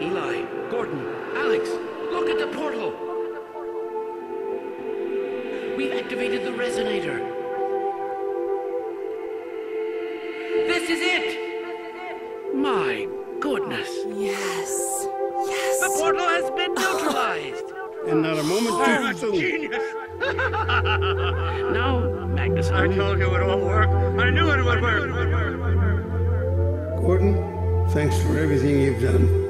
Eli, Gordon, Alex, look at the portal! We've activated the resonator. This is it! My goodness. Yes. Yes. The portal has been neutralized. and not a moment too soon. Genius. Now, Magnus. I told you it all work. I knew it would work. Gordon, thanks for everything you've done.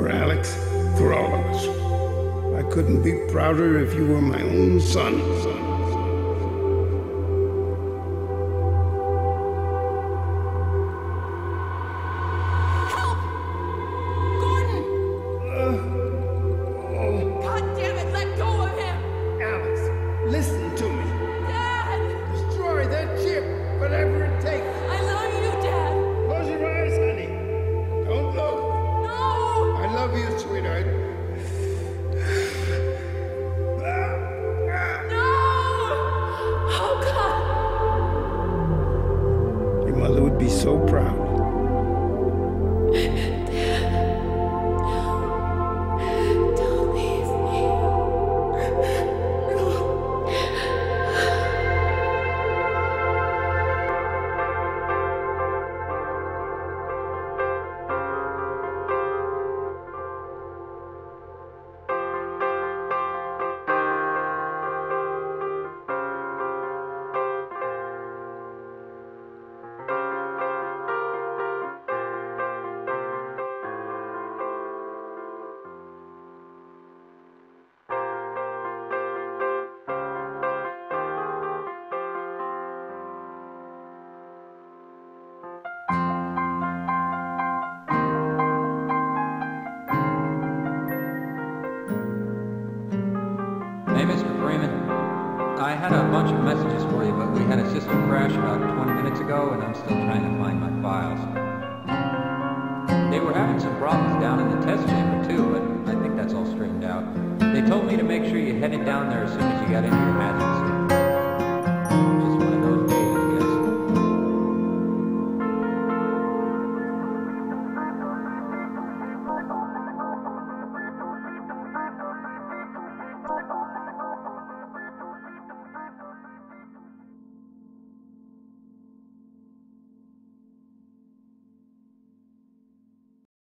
For Alex, for all of us. I couldn't be prouder if you were my own son. Help! Love you, sweetheart. No! Oh, God! Your mother would be so proud. Freeman. I had a bunch of messages for you, but we had a system crash about 20 minutes ago, and I'm still trying to find my files. They were having some problems down in the test chamber, too, but I think that's all straightened out. They told me to make sure you headed down there as soon as you got into your